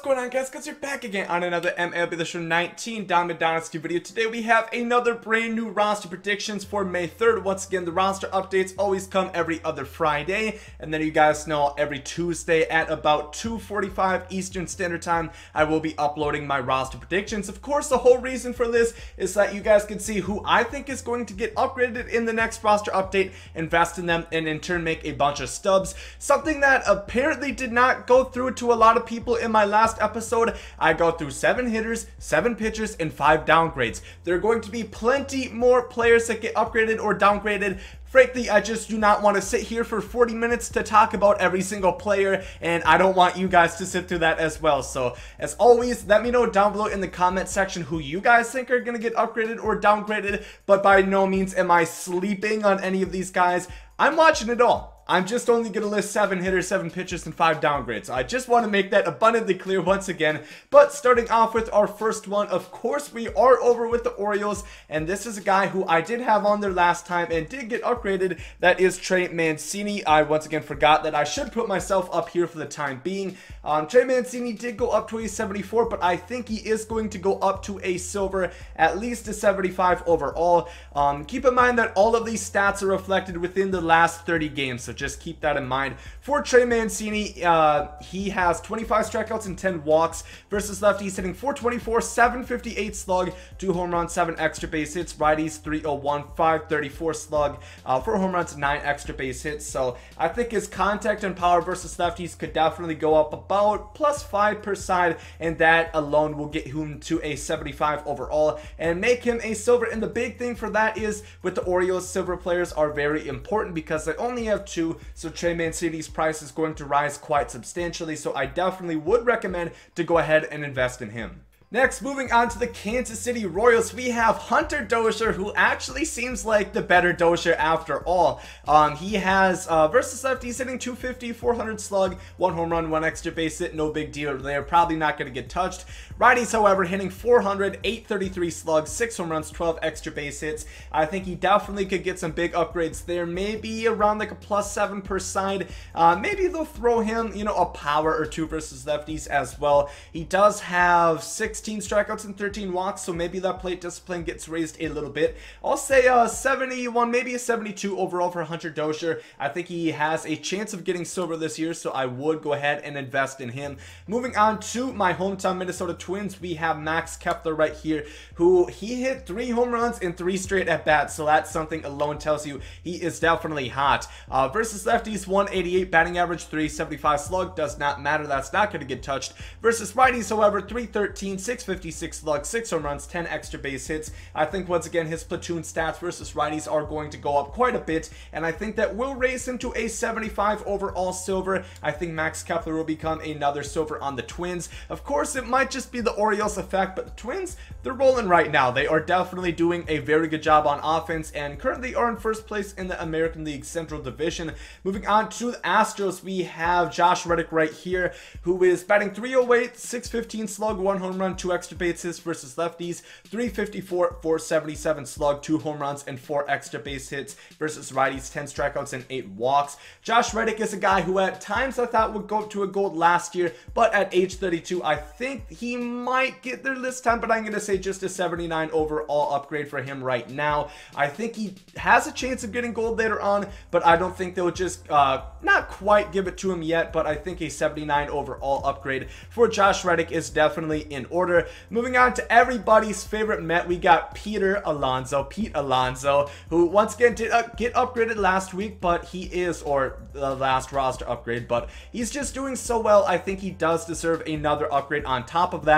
What's going on guys? Gomes here back again on another MLB The Show 19 Diamond Dynasty video. Today we have another brand new roster predictions for May 3rd. Once again, the roster updates always come every other Friday. And then you guys know every Tuesday at about 2.45 Eastern Standard Time, I will be uploading my roster predictions. Of course, the whole reason for this is that you guys can see who I think is going to get upgraded in the next roster update, invest in them, and in turn make a bunch of stubs. Something that apparently did not go through to a lot of people in my last episode, I go through seven hitters, seven pitchers, and five downgrades. There are going to be plenty more players that get upgraded or downgraded. Frankly, I just do not want to sit here for 40 minutes to talk about every single player, and I don't want you guys to sit through that as well. So, as always, let me know down below in the comment section who you guys think are going to get upgraded or downgraded, but by no means am I sleeping on any of these guys. I'm watching it all. I'm just only going to list 7 hitters, 7 pitchers, and 5 downgrades. I just want to make that abundantly clear once again. But starting off with our first one, of course, we are over with the Orioles. And this is a guy who I did have on there last time and did get upgraded. That is Trey Mancini. I once again forgot that I should put myself up here for the time being. Um, Trey Mancini did go up to a 74, but I think he is going to go up to a silver, at least a 75 overall. Um, keep in mind that all of these stats are reflected within the last 30 games, so just keep that in mind. For Trey Mancini, uh, he has 25 strikeouts and 10 walks versus lefties hitting 424, 758 slug, 2 home runs, 7 extra base hits. Righties 301, 534 slug, uh, 4 home runs, 9 extra base hits. So I think his contact and power versus lefties could definitely go up about plus 5 per side, and that alone will get him to a 75 overall and make him a silver. And the big thing for that is with the Orioles, silver players are very important because they only have two so Trey Mancini's price is going to rise quite substantially. So I definitely would recommend to go ahead and invest in him. Next, moving on to the Kansas City Royals, we have Hunter Dozier, who actually seems like the better Dozier after all. Um, he has, uh, versus lefties, hitting 250, 400 slug, one home run, one extra base hit, no big deal They're Probably not going to get touched. Righties, however, hitting 400, 833 slugs, six home runs, 12 extra base hits. I think he definitely could get some big upgrades there. Maybe around like a plus seven per side. Uh, maybe they'll throw him, you know, a power or two versus lefties as well. He does have 16 strikeouts and 13 walks, so maybe that plate discipline gets raised a little bit. I'll say a 71, maybe a 72 overall for Hunter Dozier. I think he has a chance of getting silver this year, so I would go ahead and invest in him. Moving on to my hometown Minnesota Twins, we have Max Kepler right here, who he hit three home runs in three straight at bats, so that's something alone tells you he is definitely hot. Uh, versus lefties, 188 batting average, 375 slug, does not matter, that's not going to get touched. Versus righties, however, 313, 656 slug, 6 home runs, 10 extra base hits. I think once again his platoon stats versus righties are going to go up quite a bit, and I think that will raise him to a 75 overall silver. I think Max Kepler will become another silver on the Twins. Of course, it might just be the Orioles effect, but the Twins, they're rolling right now. They are definitely doing a very good job on offense and currently are in first place in the American League Central Division. Moving on to the Astros, we have Josh Reddick right here, who is batting 308, 615 slug, 1 home run, two extra bases versus lefties, 354, 477 slug, two home runs, and four extra base hits versus righties, 10 strikeouts and eight walks. Josh Reddick is a guy who at times I thought would go to a gold last year, but at age 32, I think he might get there this time, but I'm going to say just a 79 overall upgrade for him right now. I think he has a chance of getting gold later on, but I don't think they'll just uh, not quite give it to him yet, but I think a 79 overall upgrade for Josh Reddick is definitely in order. Moving on to everybody's favorite Met, we got Peter Alonso, Pete Alonso, who once again did uh, get upgraded last week, but he is, or the last roster upgrade, but he's just doing so well. I think he does deserve another upgrade on top of that.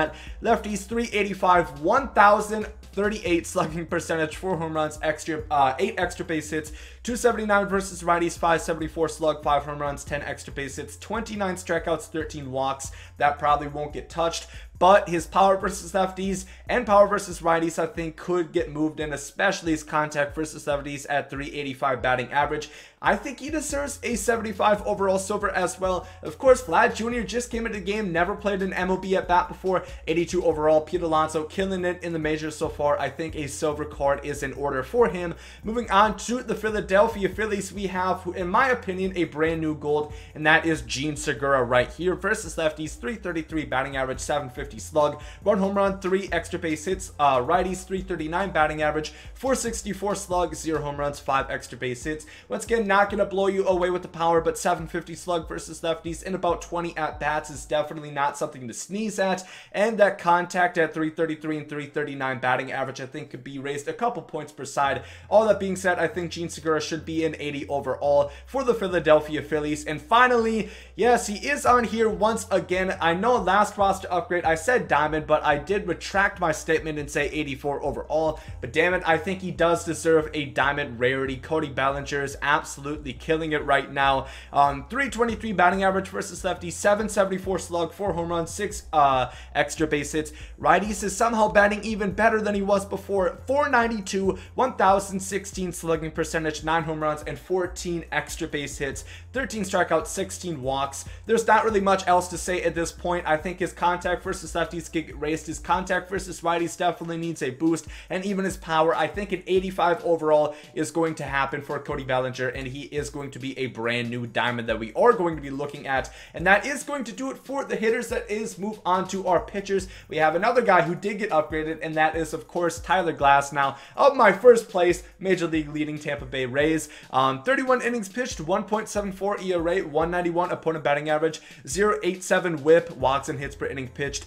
Lefties 385, 1,038 slugging percentage, 4 home runs, extra, uh, 8 extra base hits, 279 versus righties, 574 slug, 5 home runs, 10 extra base hits, 29 strikeouts, 13 walks. That probably won't get touched. But his power versus lefties and power versus righties, I think, could get moved in, especially his contact versus lefties at 385 batting average. I think he deserves a 75 overall silver as well. Of course, Vlad Jr. just came into the game, never played an MLB at bat before, 82 overall. Pete Alonso killing it in the majors so far. I think a silver card is in order for him. Moving on to the Philadelphia Phillies, we have, in my opinion, a brand new gold, and that is Jean Segura right here versus lefties, 333 batting average, 750 slug, one home run, three extra base hits, uh, righties, 339 batting average, 464 slug, zero home runs, five extra base hits. Once again, not going to blow you away with the power, but 750 slug versus lefties in about 20 at bats is definitely not something to sneeze at. And that contact at 333 and 339 batting average, I think, could be raised a couple points per side. All that being said, I think Jean Segura should be an 80 overall for the Philadelphia Phillies. And finally, yes, he is on here once again. I know last roster upgrade, said diamond, but I did retract my statement and say 84 overall. But damn it, I think he does deserve a diamond rarity. Cody Bellinger is absolutely killing it right now. Um, 323 batting average versus lefty, 774 slug, 4 home runs, 6 uh, extra base hits. Righties is somehow batting even better than he was before. 492, 1016 slugging percentage, 9 home runs, and 14 extra base hits. 13 strikeouts, 16 walks. There's not really much else to say at this point. I think his contact versus lefties get raised. His contact versus righties definitely needs a boost. And even his power, I think an 85 overall is going to happen for Cody Bellinger. And he is going to be a brand new diamond that we are going to be looking at. And that is going to do it for the hitters. That is move on to our pitchers. We have another guy who did get upgraded. And that is, of course, Tyler Glasnow of my first place Major League leading Tampa Bay Rays. Um, 31 innings pitched, 1.74 ERA, 191 opponent batting average, 0.87 whip, walks and hits per inning pitched,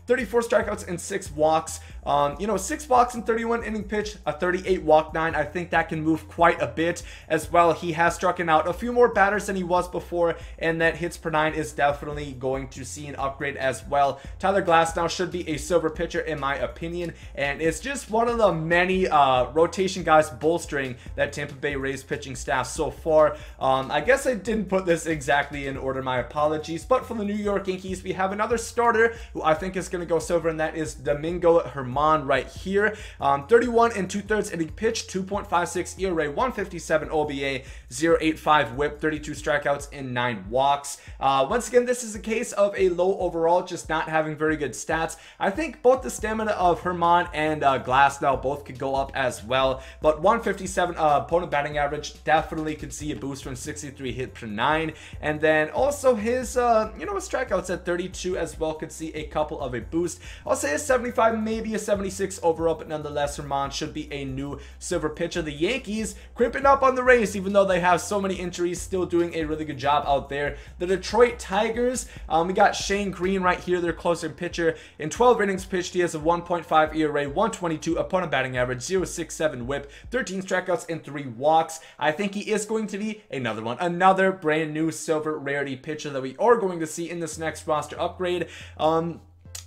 34 strikeouts and 6 walks. Um, you know, 6 walks and 31 inning pitch, a 38 walk 9. I think that can move quite a bit as well. He has struck out a few more batters than he was before, and that hits per 9 is definitely going to see an upgrade as well. Tyler Glasnow should be a silver pitcher in my opinion, and it's just one of the many uh, rotation guys bolstering that Tampa Bay Rays pitching staff so far. Um, I guess I didn't put this exactly in order, my apologies, but for the New York Yankees, we have another starter who I think is going to go silver, and that is Domingo German right here. Um, 31 and two thirds inning pitch, 2.56 ERA, 157 OBA, 0.85 whip, 32 strikeouts, and 9 walks. Uh, once again, this is a case of a low overall, just not having very good stats. I think both the stamina of German and uh, Glasnow both could go up as well, but 157 uh, opponent batting average definitely could see a boost from 63 hit per 9, and then also his, uh, you know, his strikeouts at 32 as well could see a couple of a boost. I'll say a 75, maybe a 76 overall, but nonetheless, German should be a new silver pitcher. The Yankees creeping up on the race, even though they have so many injuries, still doing a really good job out there. The Detroit Tigers, um, we got Shane Greene right here, their closing pitcher. In 12 innings pitched, he has a 1.5 ERA, 122 opponent batting average, 0.67 whip, 13 strikeouts, and 3 walks. I think he is going to be another one, another brand new silver rarity pitcher that we are going to see in this next roster upgrade. Um,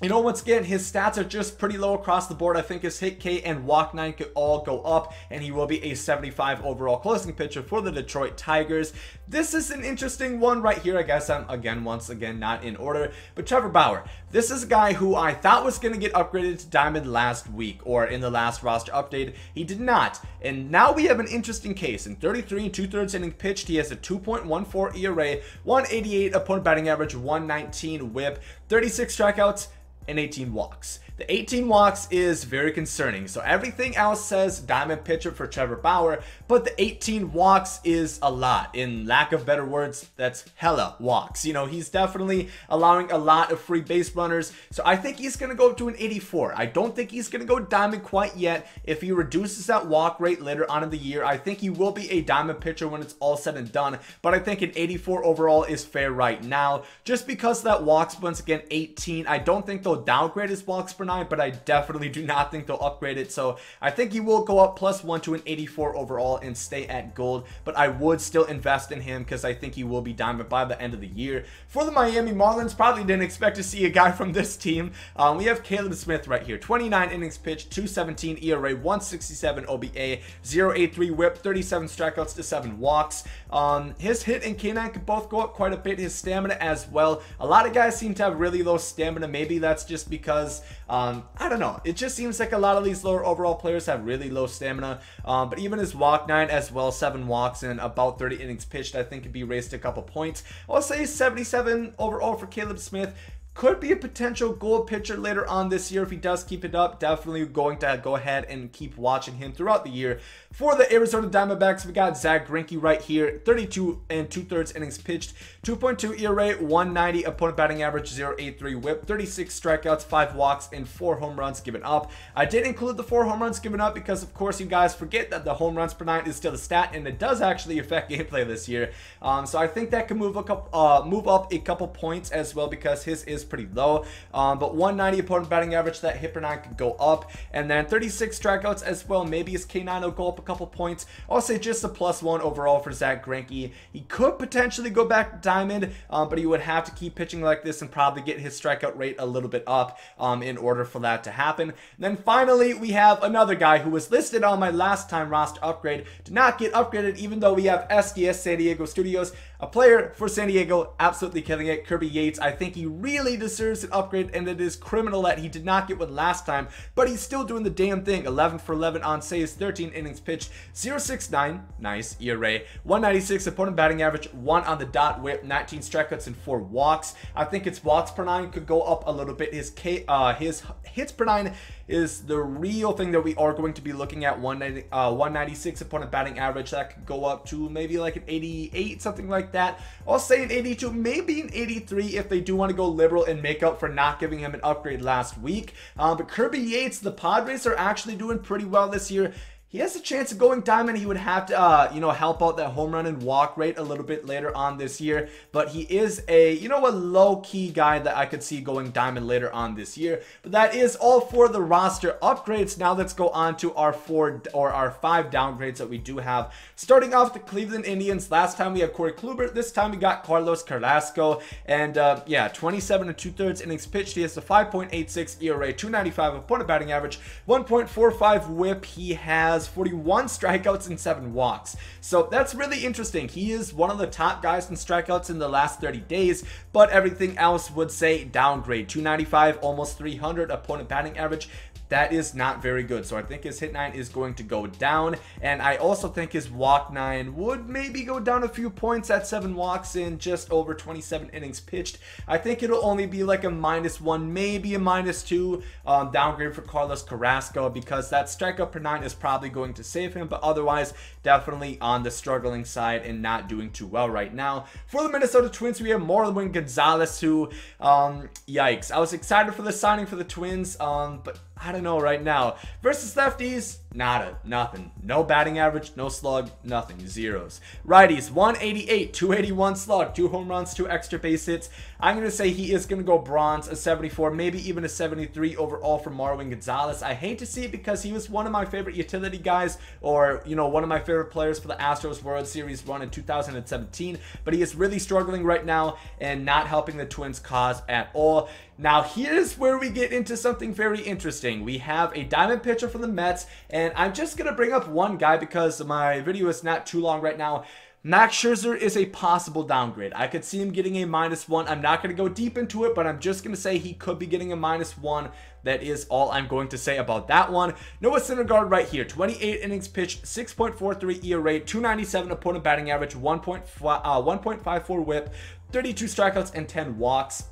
you know, once again, his stats are just pretty low across the board. I think his hit K and walk 9 could all go up, and he will be a 75 overall closing pitcher for the Detroit Tigers. This is an interesting one right here. I guess I'm, again, once again, not in order. But Trevor Bauer, this is a guy who I thought was going to get upgraded to Diamond last week, or in the last roster update. He did not. And now we have an interesting case. In 33 and two-thirds inning pitched, he has a 2.14 ERA, 188 opponent batting average, 119 whip, 36 strikeouts, and 18 walks. The 18 walks is very concerning. So everything else says diamond pitcher for Trevor Bauer, but the 18 walks is a lot. In lack of better words, that's hella walks. You know, he's definitely allowing a lot of free base runners. So I think he's going to go to an 84. I don't think he's going to go diamond quite yet. If he reduces that walk rate later on in the year, I think he will be a diamond pitcher when it's all said and done. But I think an 84 overall is fair right now. Just because that walks, once again, 18, I don't think they'll downgrade his walks per 9, but I definitely do not think they'll upgrade it. So I think he will go up plus 1 to an 84 overall and stay at gold, but I would still invest in him because I think he will be diamond by the end of the year. For the Miami Marlins, probably didn't expect to see a guy from this team. Um, we have Caleb Smith right here. 29 innings pitched, 217 ERA, 167 OBA, 083 whip, 37 strikeouts to 7 walks. Um, his hit and K9 could both go up quite a bit. His stamina as well. A lot of guys seem to have really low stamina. Maybe that's Just because, um, I don't know. It just seems like a lot of these lower overall players have really low stamina. Um, but even his walk nine as well, seven walks and about 30 innings pitched, I think could be raised a couple points. I'll say 77 overall for Caleb Smith could be a potential gold pitcher later on this year if he does keep it up. Definitely going to go ahead and keep watching him throughout the year. For the Arizona Diamondbacks, we got Zack Greinke right here, 32 and two thirds innings pitched, 2.2 ERA, 190 opponent batting average, 0.83 WHIP, 36 strikeouts, five walks, and four home runs given up. I did include the four home runs given up because, of course, you guys forget that the home runs per nine is still a stat, and it does actually affect gameplay this year. Um, so I think that can move a couple, uh, move up a couple points as well because his is pretty low. Um, but 190 opponent batting average, that hit per nine could go up, and then 36 strikeouts as well. Maybe his K9 will go up a couple points. I'll say just a plus one overall for Zack Greinke. He could potentially go back to diamond, um, but he would have to keep pitching like this and probably get his strikeout rate a little bit up um, in order for that to happen. And then finally, we have another guy who was listed on my last time roster upgrade, did not get upgraded even though we have SDS San Diego Studios. A player for San Diego, absolutely killing it. Kirby Yates, I think he really deserves an upgrade, and it is criminal that he did not get one last time, but he's still doing the damn thing. 11 for 11 on saves, 13 innings pitched, 069, nice ERA, 196 opponent batting average, 1 on the dot whip, 19 strikeouts, and 4 walks. I think its walks per 9 could go up a little bit. His, K, uh, his hits per 9 is the real thing that we are going to be looking at. 190, uh, 196 opponent batting average. That could go up to maybe like an 88, something like that. I'll say an 82, maybe an 83 if they do want to go liberal and make up for not giving him an upgrade last week. Um, but Kirby Yates, the Padres are actually doing pretty well this year he has a chance of going diamond. He would have to, uh, you know, help out that home run and walk rate a little bit later on this year. But he is a, you know, a low-key guy that I could see going diamond later on this year. But that is all for the roster upgrades. Now let's go on to our four or our five downgrades that we do have. Starting off the Cleveland Indians. Last time we had Corey Kluber. This time we got Carlos Carrasco. And uh, yeah, 27 and two-thirds innings pitched. He has a 5.86 ERA, 295 opponent batting average, 1.45 WHIP. He has has 41 strikeouts and 7 walks. So that's really interesting. He is one of the top guys in strikeouts in the last 30 days, but everything else would say downgrade. 295, almost 300 opponent batting average that is not very good. So I think his hit 9 is going to go down. And I also think his walk 9 would maybe go down a few points at 7 walks in just over 27 innings pitched. I think it'll only be like a minus 1, maybe a minus 2 um, downgrade for Carlos Carrasco because that strikeout per 9 is probably going to save him. But otherwise, definitely on the struggling side and not doing too well right now. For the Minnesota Twins, we have Marwin Gonzalez who, um, yikes. I was excited for the signing for the Twins, um, but I don't know right now. Versus lefties, nada, nothing. No batting average, no slug, nothing, zeros. Righties, 188, 281 slug, two home runs, two extra base hits. I'm going to say he is going to go bronze, a 74, maybe even a 73 overall for Marwin Gonzalez. I hate to see it because he was one of my favorite utility guys or, you know, one of my favorite players for the Astros World Series run in 2017, but he is really struggling right now and not helping the Twins cause at all. Now, here's where we get into something very interesting. We have a diamond pitcher for the Mets, and I'm just going to bring up one guy because my video is not too long right now. Max Scherzer is a possible downgrade. I could see him getting a minus one. I'm not going to go deep into it, but I'm just going to say he could be getting a minus one. That is all I'm going to say about that one. Noah Syndergaard right here. 28 innings pitched, 6.43 ERA, 297 opponent batting average, 1.54 uh, whip, 32 strikeouts, and 10 walks.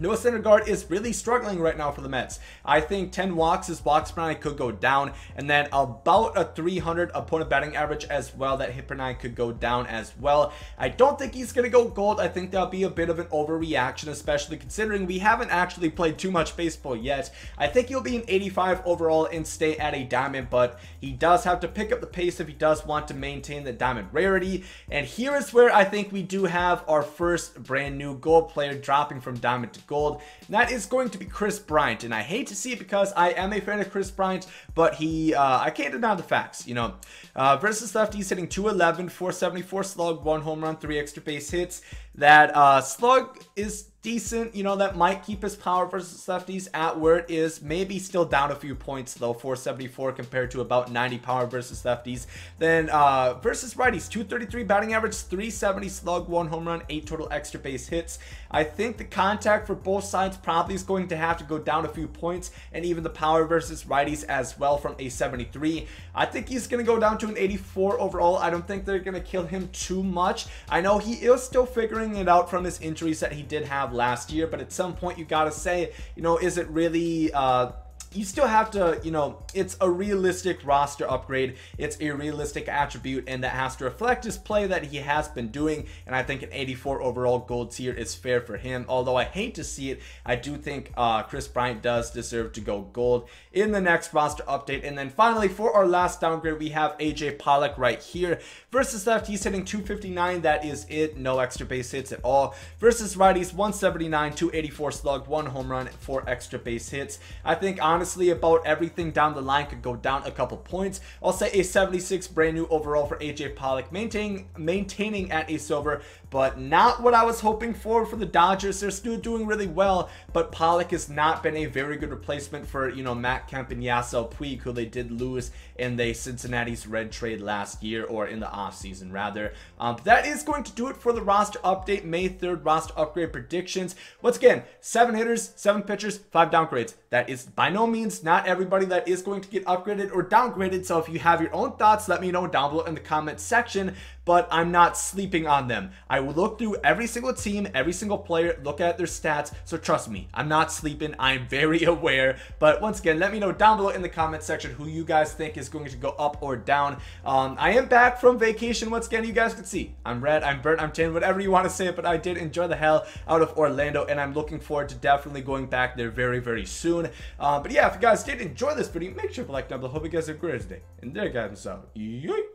Noah Syndergaard is really struggling right now for the Mets. I think 10 walks, his walks per nine could go down, and then about a 300 opponent batting average as well. That hit per nine could go down as well. I don't think he's going to go gold. I think that'll be a bit of an overreaction, especially considering we haven't actually played too much baseball yet. I think he'll be an 85 overall and stay at a diamond, but he does have to pick up the pace if he does want to maintain the diamond rarity. And here is where I think we do have our first brand new gold player dropping from diamond to gold. And that is going to be Kris Bryant. And I hate to see it because I am a fan of Kris Bryant, but he, uh, I can't deny the facts, you know. Uh, versus lefties hitting 211, 474 slug, one home run, three extra base hits. That uh, slug is decent. You know, that might keep his power versus lefties at where it is. Maybe still down a few points though, 474 compared to about 90 power versus lefties. Then uh, versus righties, 233 batting average, 370 slug, one home run, eight total extra base hits. I think the contact for both sides probably is going to have to go down a few points, and even the power versus righties as well from a 73. I think he's going to go down to an 84 overall. I don't think they're going to kill him too much. I know he is still figuring it out from his injuries that he did have last year, but at some point you got to say, you know, is it really... Uh, you still have to, you know, it's a realistic roster upgrade. It's a realistic attribute, and that has to reflect his play that he has been doing. And I think an 84 overall gold tier is fair for him. Although I hate to see it, I do think uh, Kris Bryant does deserve to go gold in the next roster update. And then finally, for our last downgrade, we have AJ Pollock right here. Versus left, he's hitting 259. That is it. No extra base hits at all. Versus righties, 179, 284 slug, one home run, four extra base hits. I think honestly, about everything down the line could go down a couple points. I'll say a 76 brand new overall for AJ Pollock, maintaining maintaining at a silver, but not what I was hoping for for the Dodgers. They're still doing really well, but Pollock has not been a very good replacement for, you know, Matt Kemp and Yasiel Puig, who they did lose in the Cincinnati's red trade last year, or in the offseason, rather. Um, that is going to do it for the roster update, May 3rd roster upgrade predictions. Once again, seven hitters, seven pitchers, five downgrades. That is by no means not everybody that is going to get upgraded or downgraded. So if you have your own thoughts, let me know down below in the comment section but I'm not sleeping on them. I will look through every single team, every single player, look at their stats. So trust me, I'm not sleeping. I'm very aware. But once again, let me know down below in the comment section who you guys think is going to go up or down. Um, I am back from vacation. Once again, you guys can see I'm red, I'm burnt, I'm tan, whatever you want to say it. But I did enjoy the hell out of Orlando, and I'm looking forward to definitely going back there very, very soon. Uh, but yeah, if you guys did enjoy this video, make sure to like down below. Hope you guys have a great day. And there, guys, so, yay!